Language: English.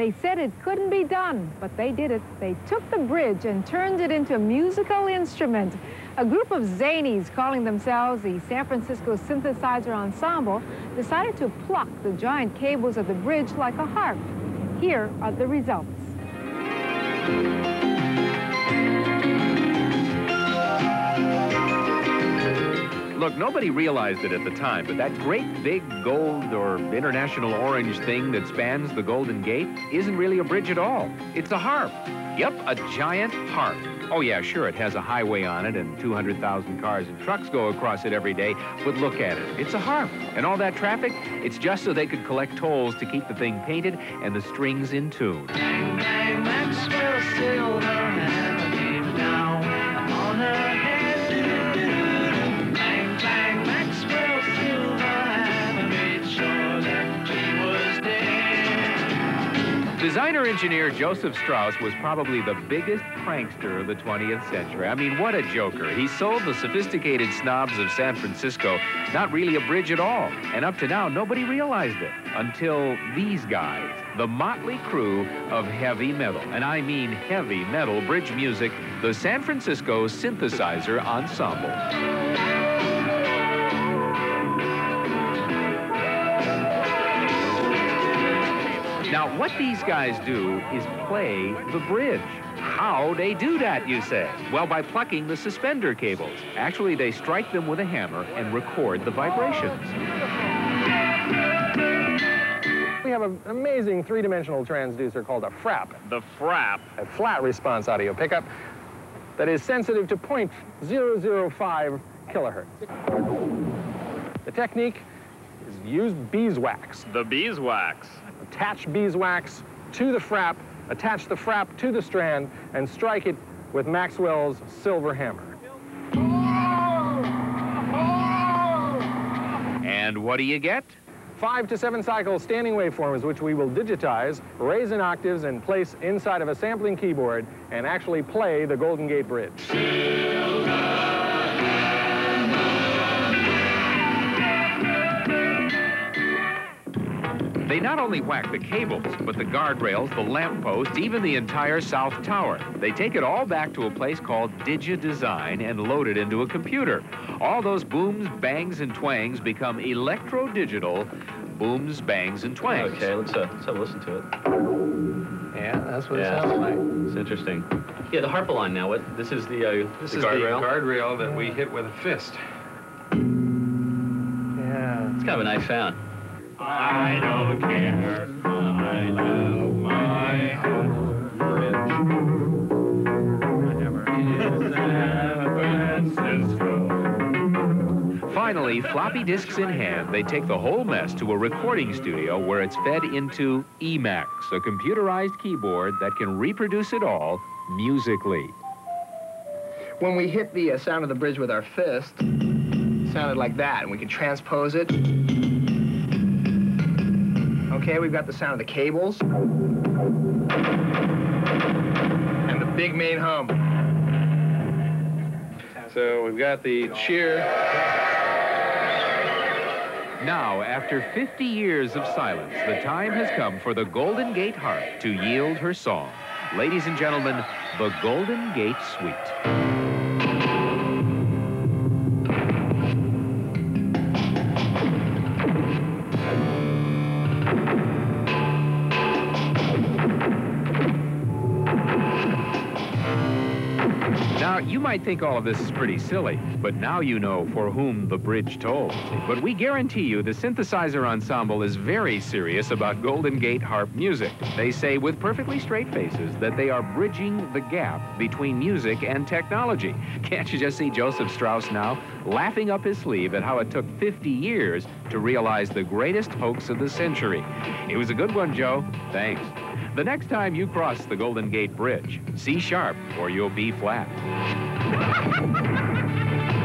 They said it couldn't be done, but they did it. They took the bridge and turned it into a musical instrument. A group of zanies calling themselves the San Francisco Synthesizer Ensemble decided to pluck the giant cables of the bridge like a harp. Here are the results. Look, nobody realized it at the time, but that great big gold or international orange thing that spans the Golden Gate isn't really a bridge at all. It's a harp. Yep, a giant harp. Oh, yeah, sure, it has a highway on it and 200,000 cars and trucks go across it every day, but look at it. It's a harp. And all that traffic, it's just so they could collect tolls to keep the thing painted and the strings in tune. Bang, bang, Designer engineer Joseph Strauss was probably the biggest prankster of the 20th century. I mean, what a joker. He sold the sophisticated snobs of San Francisco not really a bridge at all. And up to now, nobody realized it until these guys, the motley crew of heavy metal. And I mean heavy metal bridge music, the San Francisco Synthesizer Ensemble. Now, what these guys do is play the bridge. How they do that, you say? Well, by plucking the suspender cables. Actually, they strike them with a hammer and record the vibrations. We have an amazing three-dimensional transducer called a FRAP. The FRAP? A flat response audio pickup that is sensitive to 0.005 kilohertz. The technique is use beeswax. The beeswax attach beeswax to the frap, attach the frap to the strand, and strike it with Maxwell's silver hammer. And what do you get? Five to seven cycle standing waveforms, which we will digitize, raise in octaves, and place inside of a sampling keyboard, and actually play the Golden Gate Bridge. They not only whack the cables, but the guardrails, the lampposts, even the entire South Tower. They take it all back to a place called DigiDesign and load it into a computer. All those booms, bangs, and twangs become electro-digital booms, bangs, and twangs. Okay, let's, uh, let's have a listen to it. Yeah, that's what yeah. it sounds like. It's interesting. Yeah, the Harpaline now. What? This is the uh, this the is guardrail. the guardrail that we hit with a fist. Yeah. It's kind of a nice sound. I don't care. I love my home Finally, floppy disks in hand, they take the whole mess to a recording studio where it's fed into EMAX, a computerized keyboard that can reproduce it all musically. When we hit the uh, sound of the bridge with our fist, it sounded like that, and we could transpose it Okay, we've got the sound of the cables. And the big main hum. So we've got the cheer. Now, after 50 years of silence, the time has come for the Golden Gate Harp to yield her song. Ladies and gentlemen, the Golden Gate Suite. You might think all of this is pretty silly, but now you know for whom the bridge tolls. But we guarantee you the synthesizer ensemble is very serious about Golden Gate harp music. They say with perfectly straight faces that they are bridging the gap between music and technology. Can't you just see Joseph Strauss now laughing up his sleeve at how it took 50 years to realize the greatest hoax of the century? It was a good one, Joe. Thanks. The next time you cross the Golden Gate Bridge, C sharp or you'll be flat.